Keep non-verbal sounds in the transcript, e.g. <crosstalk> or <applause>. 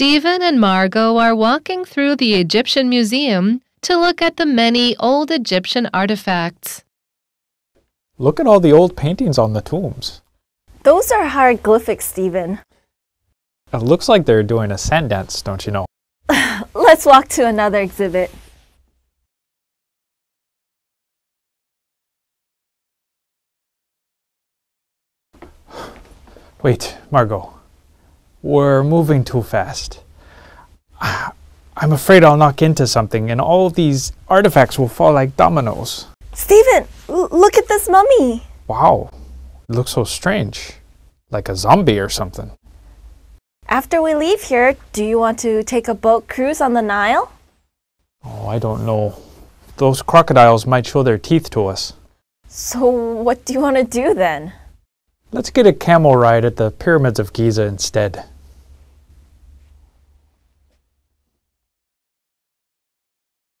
Stephen and Margot are walking through the Egyptian Museum to look at the many old Egyptian artifacts. Look at all the old paintings on the tombs. Those are hieroglyphics, Stephen. It looks like they're doing a sand dance, don't you know? <laughs> Let's walk to another exhibit. Wait, Margot. We're moving too fast. <sighs> I'm afraid I'll knock into something and all these artifacts will fall like dominoes. Stephen, look at this mummy. Wow, it looks so strange. Like a zombie or something. After we leave here, do you want to take a boat cruise on the Nile? Oh, I don't know. Those crocodiles might show their teeth to us. So, what do you want to do then? Let's get a camel ride at the pyramids of Giza instead.